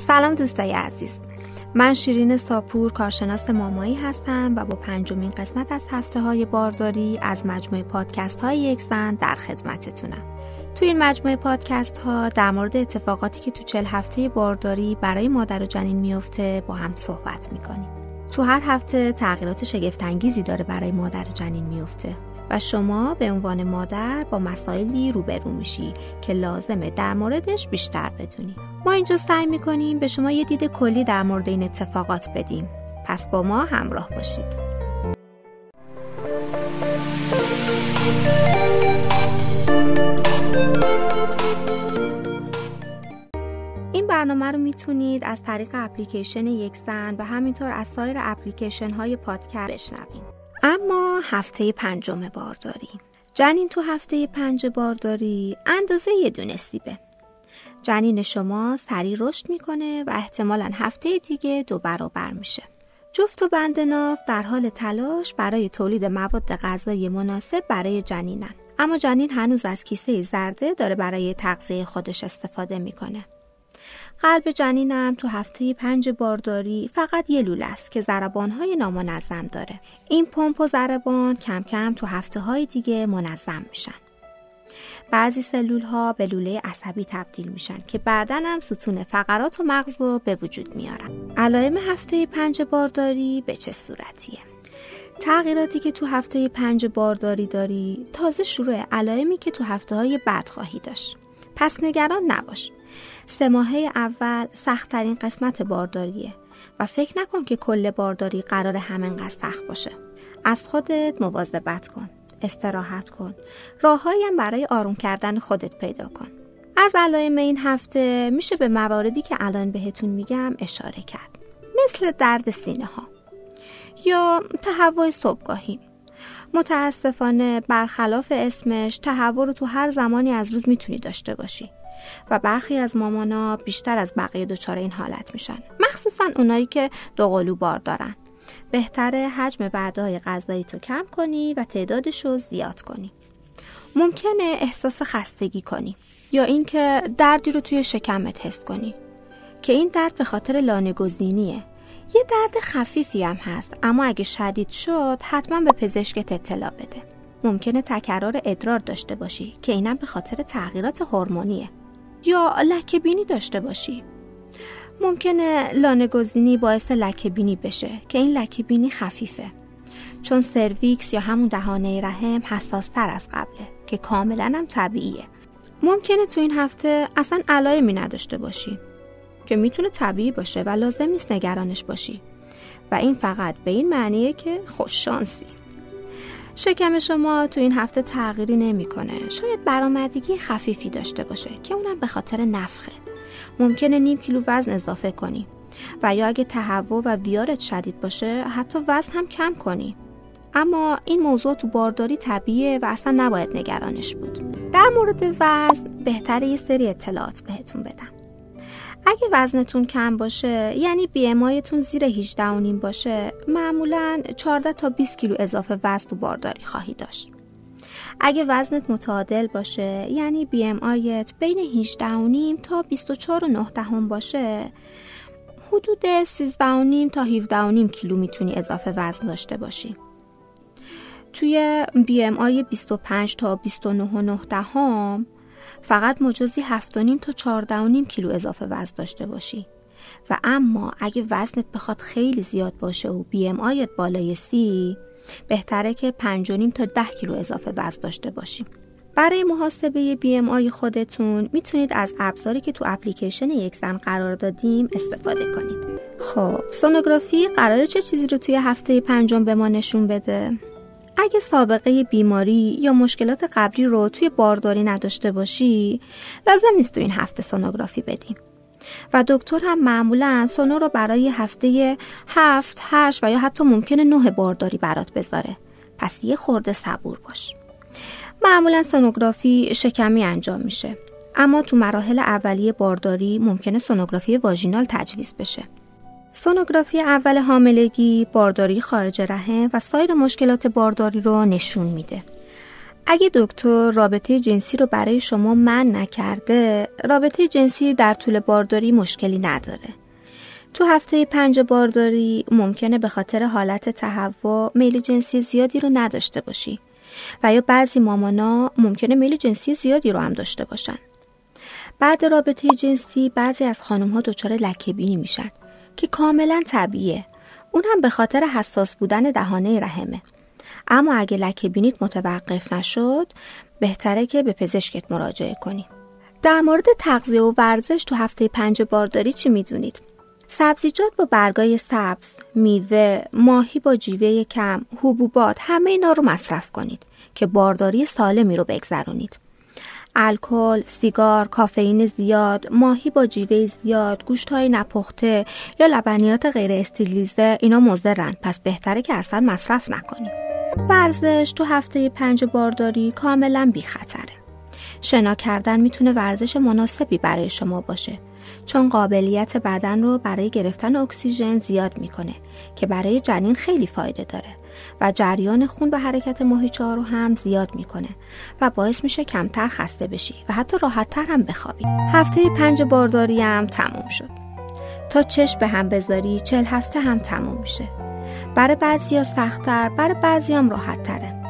سلام دوستای عزیز. من شیرین ساپور کارشناس مامایی هستم و با پنجمین قسمت از هفته های بارداری از مجموعه پادکست های یک زن در خدمتتونم. تو این مجموعه پادکست ها در مورد اتفاقاتی که تو چل هفته بارداری برای مادر و جنین میفته با هم صحبت می‌کنیم. تو هر هفته تغییرات شگفتانگیزی داره برای مادر و جنین میفته و شما به عنوان مادر با مسائلی روبرو میشی که لازمه در موردش بیشتر بدونی. ما اینجا سعی می‌کنیم به شما یه دید کلی در مورد این اتفاقات بدیم. پس با ما همراه باشید. این برنامه رو می‌تونید از طریق اپلیکیشن یک زن و همینطور از سایر اپلیکیشن های پادکست بشنوید. اما هفته پنجم بارداری. جنین تو هفته پنج بارداری اندازه یه دونه سیبه. جنین شما سریع رشد می‌کنه و احتمالا هفته دیگه دو برابر میشه. جفت و بند ناف در حال تلاش برای تولید مواد غذایی مناسب برای جنینن. اما جنین هنوز از کیسه زرده داره برای تغذیه خودش استفاده می‌کنه. قلب جنینم تو هفته پنج بارداری فقط یه لوله است که ضربانهای نامنظم داره. این پمپ و ضربان کم کم تو هفته های دیگه منظم میشن. بعضی سلول ها به لوله عصبی تبدیل میشن که بعدا هم ستون فقرات و مغز رو به وجود میارن. علائم هفته پنج بارداری به چه صورتیه؟ تغییراتی که تو هفته پنج بارداری داری تازه شروع علائمی که تو هفته های بعد خواهی داشت. پس نگران نباش. سه ماهه اول سختترین قسمت بارداریه و فکر نکن که کل بارداری قرار همینقدر سخت باشه. از خودت مواظبت کن استراحت کن. راههایم برای آروم کردن خودت پیدا کن. از علائم این هفته میشه به مواردی که الان بهتون میگم اشاره کرد. مثل درد سینه ها یا تهوع صبحگاهی. متاسفانه برخلاف اسمش تهوع رو تو هر زمانی از روز می‌تونی داشته باشی. و برخی از مامانا بیشتر از بقیه دچار این حالت میشن. مخصوصا اونایی که دوقلو بار دارن. بهتره حجم وعده غذایی تو کم کنی و تعدادش رو زیاد کنی. ممکنه احساس خستگی کنی یا اینکه دردی رو توی شکمت حس کنی. که این درد به خاطر لانه گزینیه یه درد خفیفی هم هست اما اگه شدید شد حتما به پزشکت اطلاع بده. ممکنه تکرار ادرار داشته باشی که اینم به خاطر تغییرات هورمونیه. یا لکه بینی داشته باشی. ممکنه لانه گزینی باعث لکه بینی بشه که این لکه بینی خفیفه. چون سرویکس یا همون دهانه رحم حساس تر از قبله که کاملا هم طبیعیه. ممکنه تو این هفته اصلا علائمی نداشته باشی که می‌تونه طبیعی باشه و لازم نیست نگرانش باشی. و این فقط به این معنیه که خوش شانسی شکم شما تو این هفته تغییری نمی‌کنه. شاید برآمدگی خفیفی داشته باشه که اونم به خاطر نفخه. ممکنه نیم کیلو وزن اضافه کنی و یا اگه تهوع و ویارت شدید باشه حتی وزن هم کم کنی. اما این موضوع تو بارداری طبیعیه و اصلا نباید نگرانش بود. در مورد وزن بهتره یه سری اطلاعات بهتون بدم. اگه وزنتون کم باشه یعنی بی امایتون زیر 18 و باشه معمولا 14 تا 20 کیلو اضافه وزن تو بارداری خواهی داشت. اگه وزنت متعادل باشه یعنی بی ام آیت بین 18 و نیم تا 24 و 9 دهم باشه حدود 13 و نیم تا 17 و نیم کیلو می‌تونی اضافه وزن داشته باشی. توی بی ام آی 25 تا 29 و 9 دهم فقط مجازی 7.5 تا 14.5 کیلو اضافه وزن داشته باشی. و اما اگه وزنت بخواد خیلی زیاد باشه و BMI ت بالای سی بهتره که 5.5 تا 10 کیلو اضافه وزن داشته باشی. برای محاسبه BMI خودتون می‌تونید از ابزاری که تو اپلیکیشن یک زن قرار دادیم استفاده کنید. خب سونوگرافی قراره چه چیزی رو توی هفته پنجم به ما نشون بده؟ اگه سابقه بیماری یا مشکلات قبلی رو توی بارداری نداشته باشی لازم نیست تو این هفته سونوگرافی بدیم و دکتر هم معمولا سونو رو برای هفته هفت، هشت و یا حتی ممکنه نه بارداری برات بذاره. پس یه خورده صبور باش. معمولا سونوگرافی شکمی انجام میشه. اما تو مراحل اولیه بارداری ممکنه سونوگرافی واژینال تجویز بشه. سونوگرافی اول حاملگی، بارداری خارج رحم و سایر مشکلات بارداری رو نشون میده. اگه دکتر رابطه جنسی رو برای شما من نکرده رابطه جنسی در طول بارداری مشکلی نداره. تو هفته پنج بارداری ممکنه به خاطر حالت تهوع میل جنسی زیادی رو نداشته باشی و یا بعضی مامانا ممکنه میل جنسی زیادی رو هم داشته باشن. بعد رابطه جنسی بعضی از خانم ها دچار لکه بینی میشن. که کاملا طبیعیه اون هم به خاطر حساس بودن دهانه رحمه اما اگه لکه بینیت متوقف نشد بهتره که به پزشکت مراجعه کنی در مورد تغذیه و ورزش تو هفته پنج بارداری چی می‌دونید؟ سبزیجات با برگای سبز، میوه، ماهی با جیوه کم، حبوبات همه اینا رو مصرف کنید که بارداری سالمی رو بگذرونید. الکل، سیگار، کافئین زیاد، ماهی با جیوه زیاد، گوشت های نپخته یا لبنیات غیر استریلیزه اینا مضرن پس بهتره که اصلا مصرف نکنیم. ورزش تو هفته پنج بارداری کاملا بی خطره. شنا کردن می‌تونه ورزش مناسبی برای شما باشه چون قابلیت بدن رو برای گرفتن اکسیژن زیاد می‌کنه که برای جنین خیلی فایده داره و جریان خون به حرکت ماهیچه رو هم زیاد می‌کنه و باعث میشه کمتر خسته بشی و حتی راحتتر هم بخوابی. هفته پنج بارداری هم تموم شد. تا چشم به هم بذاری چل هفته هم تموم میشه. برای بعضی ها سختتر برای بعضی هم راحت تره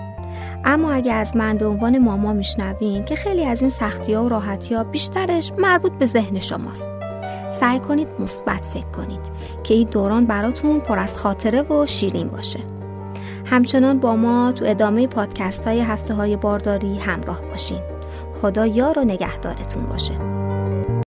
اما اگه از من به عنوان ماما میشنوین که خیلی از این سختی ها و راحتی ها بیشترش مربوط به ذهن شماست سعی کنید مثبت فکر کنید که این دوران براتون پر از خاطره و شیرین باشه. همچنان با ما تو ادامه پادکست های هفته های بارداری همراه باشین. خدا یار و نگهدارتون باشه.